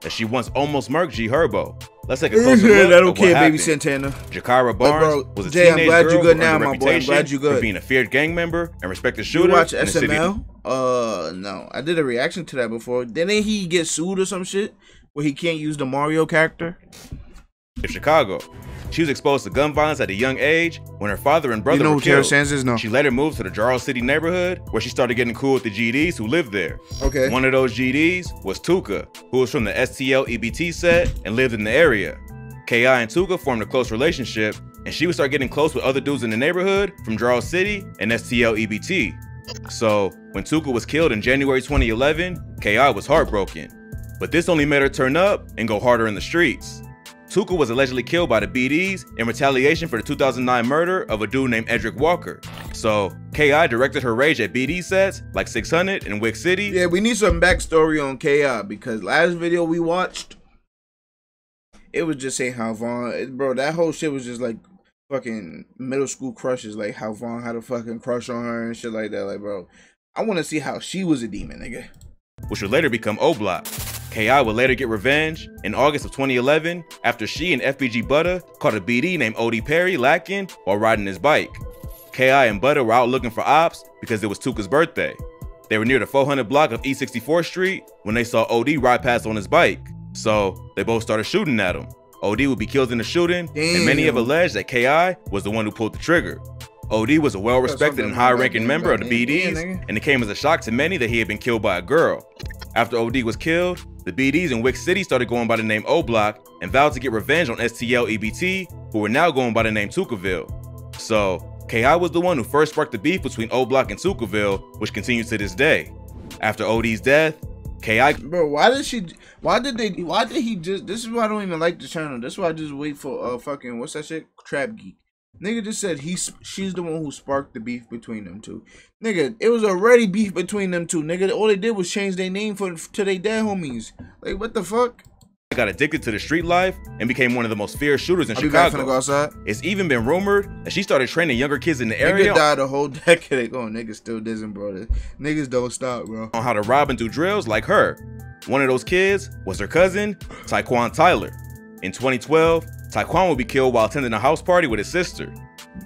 that she once almost murked G Herbo. Let's take a closer Yeah, look that at okay, baby happened. Santana. Jakira But, Barnes bro, was a Jay, I'm teenage glad you girl good now, my boy. I'm glad you good. for being a feared gang member and respected You shooter watch the city. SML? Uh, no, I did a reaction to that before. Didn't he get sued or some shit where he can't use the Mario character? Chicago. She was exposed to gun violence at a young age when her father and brother you know were killed. No. She later moved to the Jarl City neighborhood where she started getting cool with the GDs who lived there. Okay. One of those GDs was Tooka, who was from the STL EBT set and lived in the area. KI and Tooka formed a close relationship, and she would start getting close with other dudes in the neighborhood from Jarl City and STL EBT. So, when Tooka was killed in January 2011, KI was heartbroken. But this only made her turn up and go harder in the streets. Tooka was allegedly killed by the BDs in retaliation for the 2009 murder of a dude named Edric Walker. So, KI directed her rage at BD sets like 600 and Wick City. Yeah, we need some backstory on KI because last video we watched, it was just saying how Von, bro, that whole shit was just like fucking middle school crushes, like how Von had a fucking crush on her and shit like that. Like, bro, I want to see how she was a demon, nigga. Which would later become O Block. KI would later get revenge in August of 2011 after she and FBG Butter caught a BD named Odee Perry lacking while riding his bike. KI and Butter were out looking for ops because it was Tooka's birthday. They were near the 400 block of E64th Street when they saw OD ride past on his bike. So they both started shooting at him. OD would be killed in the shooting, and many have alleged that KI was the one who pulled the trigger. OD was a well respected and high ranking member of the BDs, and it came as a shock to many that he had been killed by a girl. After OD was killed, the BDs in Wick City started going by the name O Block and vowed to get revenge on STL EBT, who were now going by the name Tookaville. So, KI was the one who first sparked the beef between O Block and Tookaville, which continues to this day. After OD's death, KI Bro, why did she? Why did they? Why did he just? This is why I don't even like the channel. This is why I just wait for uh fucking what's that shit? Trap Geek. Nigga just said he's she's the one who sparked the beef between them two. Nigga, it was already beef between them two. Nigga, all they did was change their name for to their dead homies. Like what the fuck? got addicted to the street life and became one of the most feared shooters in I'll Chicago. go outside. It's even been rumored that she started training younger kids in the Nigga area died a whole decade ago. Niggas still dissing, bro. Niggas don't stop, bro. on how to rob and do drills like her. One of those kids was her cousin, Tyquan Tyler. In 2012, Tyquan would be killed while attending a house party with his sister.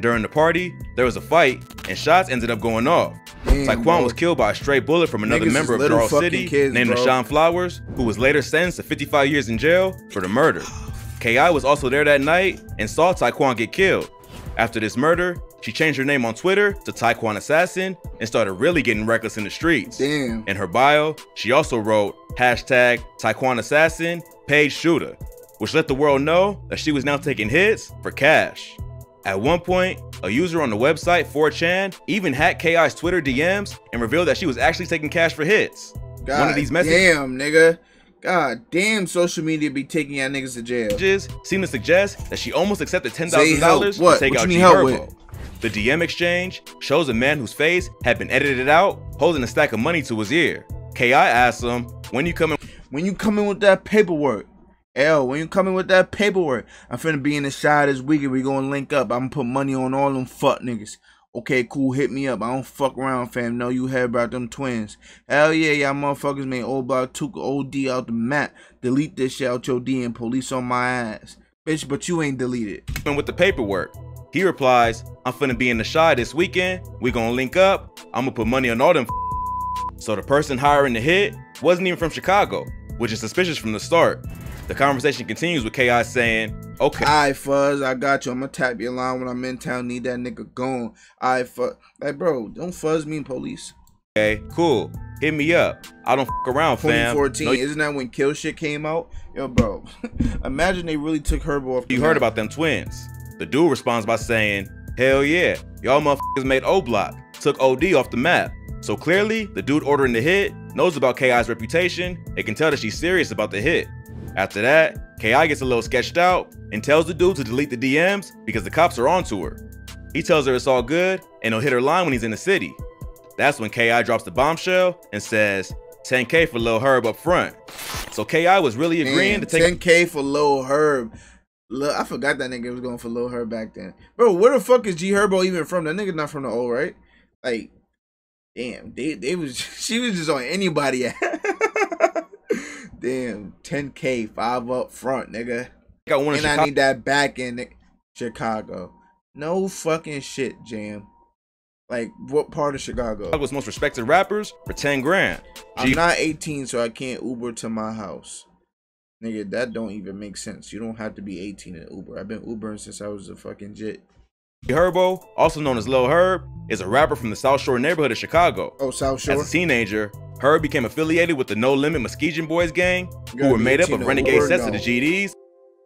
During the party, there was a fight, and shots ended up going off. Damn, Tyquan bro. was killed by a stray bullet from another Niggas member of Charles City kids, named bro. Nashawn Flowers, who was later sentenced to 55 years in jail for the murder. KI was also there that night and saw Tyquan get killed. After this murder, she changed her name on Twitter to Tyquan Assassin and started really getting reckless in the streets. Damn. In her bio, she also wrote hashtag Tyquan Assassin, paid shooter, which let the world know that she was now taking hits for cash. At one point, a user on the website 4chan even hacked KI's Twitter DMs and revealed that she was actually taking cash for hits. God One of these messages Damn, nigga. God damn, social media be taking y'all niggas to jail. seem to suggest that she almost accepted $10,000 to take What out G help Herbo. The DM exchange shows a man whose face had been edited out holding a stack of money to his ear. KI asks him, when you coming When you come in with that paperwork, L, when you coming with that paperwork, I'm finna be in the shot this weekend. We gonna link up. I'm gonna put money on all them fuck niggas. Okay, cool. Hit me up. I don't fuck around, fam. No, you heard about them twins. Hell yeah, y'all motherfuckers made O Block took OD out the map. Delete this shit out your DM. Police on my ass, bitch. But you ain't deleted. in with the paperwork. He replies, I'm finna be in the Chi this weekend. We gonna link up. I'm gonna put money on all them. So the person hiring the hit wasn't even from Chicago, which is suspicious from the start. The conversation continues with KI saying, okay, Alright, Fuzz, I got you. I'm gonna tap your line when I'm in town. Need that nigga gone. Alright, Fuzz. Like, bro, don't Fuzz me, police. Okay, cool. Hit me up. I don't fuck around, fam. 2014, No, isn't that when Kill Shit came out? Yo, bro, imagine they really took Herbo off. you heard about them twins. The dude responds by saying, Hell yeah, y'all motherfuckers made O Block, took OD off the map. So clearly, the dude ordering the hit knows about KI's reputation and can tell that she's serious about the hit. After that, KI gets a little sketched out and tells the dude to delete the DMs because the cops are onto her. He tells her it's all good and he'll hit her line when he's in the city. That's when KI drops the bombshell and says, 10k for Lil Herb up front. So KI was really agreeing Damn, to take 10k for Lil Herb. Look, I forgot that nigga was going for Lil Herb back then. Bro, where the fuck is G Herbo even from? That nigga not from the O, right? Like, damn, they they was she was just on anybody. Damn, 10K, five up front, nigga. In And Chicago. I need that back in Chicago. No fucking shit, Jam. Like, what part of Chicago? Chicago's most respected rappers for 10 grand. I'm not 18, so I can't Uber to my house. Nigga, that don't even make sense. You don't have to be 18 to Uber. I've been Ubering since I was a fucking jit. Herbo, also known as Lil Herb, is a rapper from the South Shore neighborhood of Chicago. Oh, South Shore. As a teenager, Herb became affiliated with the No Limit Muskegon Boys gang, who were made up of renegade sets of the GDs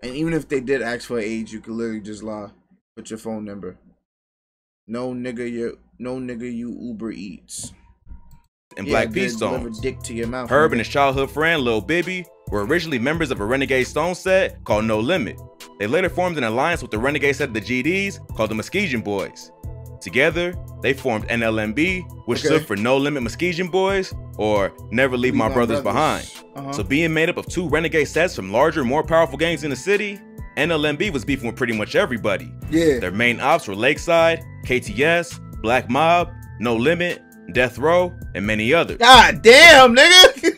And even if they did ask for age, you could literally just lie. Put your phone number. No nigga, you no nigga, you Uber Eats. and Yeah, Black Peace deliver Stones. dick to your mouth. Herb and his childhood friend Lil Bibby were originally members of a Renegade Stone set called No Limit. They later formed an alliance with the Renegade set of the GDs called the Muskegon Boys. Together, they formed NLMB, which Okay. stood for No Limit Muskegon Boys, or Never Leave, My, brothers, behind. Uh-huh. So being made up of two renegade sets from larger, more powerful gangs in the city, NLMB was beefing with pretty much everybody. yeah. Their main ops were Lakeside, KTS, Black Mob, No Limit, Death Row, and many others. God damn, nigga.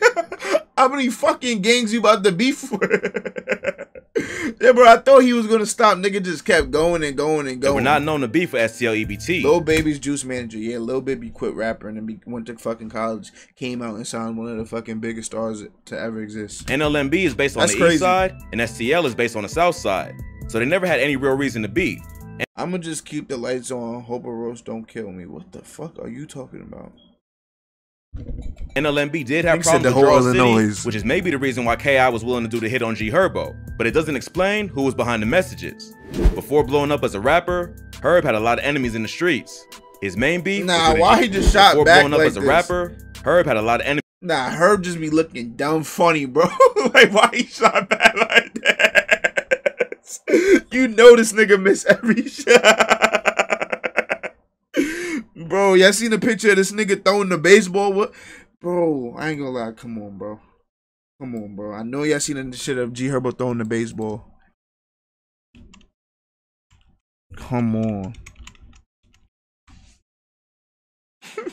How many fucking gangs you about to beef with? yeah, bro. I thought he was gonna stop. Nigga just kept going and going and going. were not known to beef for STL EBT. Lil Bibby's juice manager. Yeah, Lil Bibby quit rapping and be, went to fucking college. Came out and signed one of the fucking biggest stars to ever exist. NLMB is based on That's the crazy. east side, and STL is based on the south side. So they never had any real reason to beef. And I'ma just keep the lights on. Hope a roast don't kill me. What the fuck are you talking about? NLMB did have problems the with whole Draw Illinois. City, which is maybe the reason why KI was willing to do the hit on G Herbo, but it doesn't explain who was behind the messages. Before blowing up as a rapper, Herb had a lot of enemies in the streets. His main beef Nah, was why G- he just shot Before back blowing up like as a this? rapper, Herb had a lot of enemies Nah, Herb just be looking dumb funny, bro. like, why he shot back like that? you know this nigga miss every shot. Y'all seen the picture of this nigga throwing the baseball? What? Bro, I ain't gonna lie. Come on, bro. Come on, bro. I know y'all seen the shit of G Herbo throwing the baseball. Come on.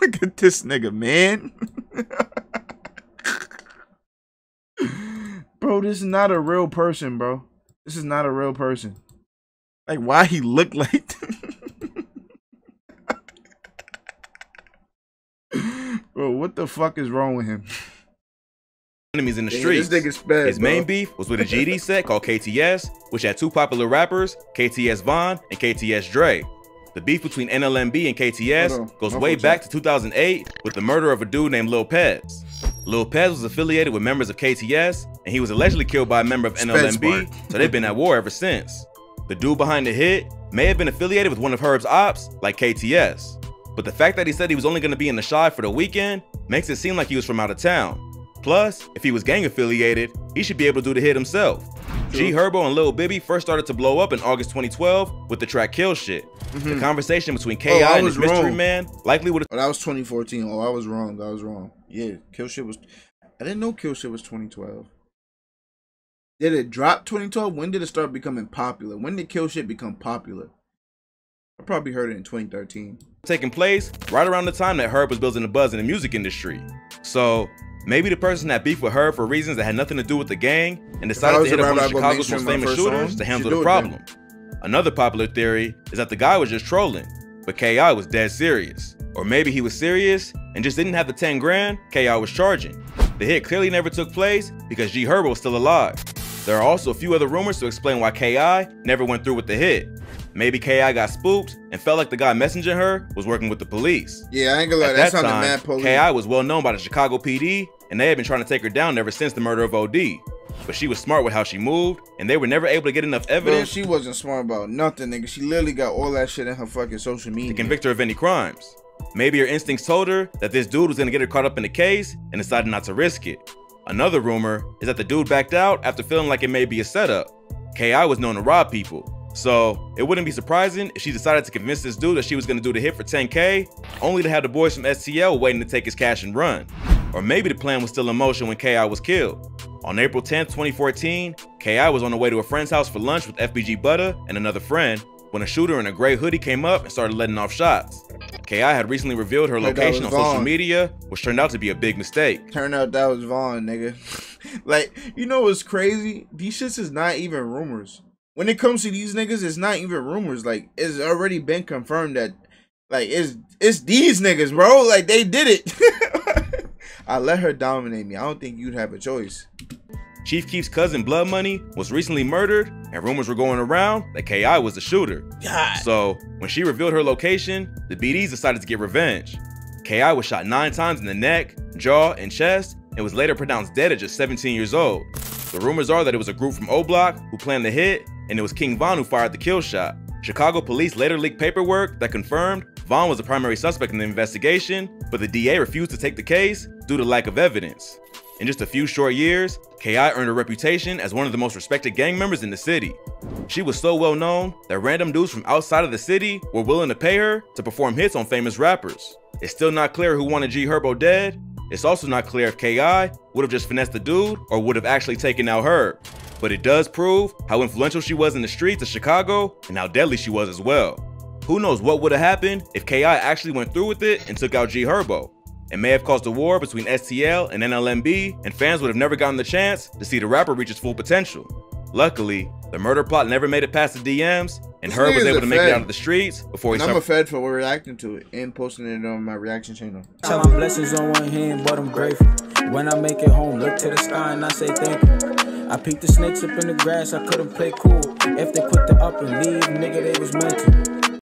Look at this nigga, man. bro, this is not a real person, bro. This is not a real person. Like, why he look like Bro, what the fuck is wrong with him? enemies in the Damn, streets. This nigga's sped, His bro. main beef was with a GD set called KTS, which had two popular rappers, KTS Vaughn and KTS Dre. The beef between NLMB and KTS goes way back to 2008 with the murder of a dude named Lil Pez. Lil Pez was affiliated with members of KTS, and he was allegedly killed by a member of Spez NLMB, so they've been at war ever since. The dude behind the hit may have been affiliated with one of Herb's ops, like KTS. But the fact that he said he was only going to be in the Chi for the weekend makes it seem like he was from out of town. Plus, if he was gang affiliated, he should be able to do the hit himself. G Herbo and Lil Bibby first started to blow up in August 2012 with the track Kill Shit. The mm-hmm. conversation between KI Oh, and his mystery man likely would have Oh, that was 2014. Oh, I was wrong. I was wrong. Yeah, Kill Shit was. I didn't know Kill Shit was 2012. Did it drop 2012? When did it start becoming popular? When did Kill Shit become popular? I probably heard it in 2013. Taking place right around the time that Herb was building a buzz in the music industry. So maybe the person that beefed with Herb for reasons that had nothing to do with the gang and decided to hit up one of Chicago's most famous shooters song. to handle the problem. Another popular theory is that the guy was just trolling, but KI was dead serious. Or maybe he was serious and just didn't have the 10 grand KI was charging. The hit clearly never took place because G Herbo was still alive. There are also a few other rumors to explain why KI never went through with the hit. Maybe KI got spooked and felt like the guy messaging her was working with the police. Yeah, I ain't gonna lie. At That that time, mad police. KI was well known by the Chicago PD, and they had been trying to take her down ever since the murder of OD. But she was smart with how she moved, and they were never able to get enough Bro, evidence she wasn't smart about nothing, nigga. She literally got all that shit in her fucking social media. to convict her of any crimes. Maybe her instincts told her that this dude was gonna get her caught up in the case and decided not to risk it. Another rumor is that the dude backed out after feeling like it may be a setup. KI was known to rob people, so it wouldn't be surprising if she decided to convince this dude that she was gonna do the hit for 10k, only to have the boys from STL waiting to take his cash and run. Or maybe the plan was still in motion when KI was killed. On April 10, 2014, KI was on the way to a friend's house for lunch with FBG Butter and another friend when a shooter in a gray hoodie came up and started letting off shots. KI had recently revealed her location on social media, which turned out to be a big mistake. Turned out that was Von, nigga. like, you know what's crazy? These shits is not even rumors. When it comes to these niggas, it's not even rumors. Like, it's already been confirmed that, like, it's it's these niggas, bro. Like, they did it. I let her dominate me. I don't think you'd have a choice. Chief Keef's cousin Blood Money was recently murdered, and rumors were going around that KI was the shooter. God. So, when she revealed her location, the BDs decided to get revenge. KI was shot nine times in the neck, jaw, and chest, and was later pronounced dead at just 17 years old. The rumors are that it was a group from O Block who planned the hit, and it was King Von who fired the kill shot. Chicago police later leaked paperwork that confirmed Von was the primary suspect in the investigation, but the DA refused to take the case due to lack of evidence. In just a few short years, KI earned a reputation as one of the most respected gang members in the city. She was so well known that random dudes from outside of the city were willing to pay her to perform hits on famous rappers. It's still not clear who wanted G Herbo dead. It's also not clear if KI would have just finessed the dude or would have actually taken out her. But it does prove how influential she was in the streets of Chicago and how deadly she was as well. Who knows what would have happened if KI actually went through with it and took out G Herbo? It may have caused a war between STL and NLMB, and fans would have never gotten the chance to see the rapper reach his full potential. Luckily, the murder plot never made it past the DMs, and This Herb was able to make it out of the streets before he And I'm a fed for reacting to it and posting it on my reaction channel. Count my blessings on one hand, but I'm grateful. When I make it home, look to the sky and I say thank you. I peeked the snakes up in the grass, I couldn't play cool. If they quit the up and leave, nigga, they was meant to.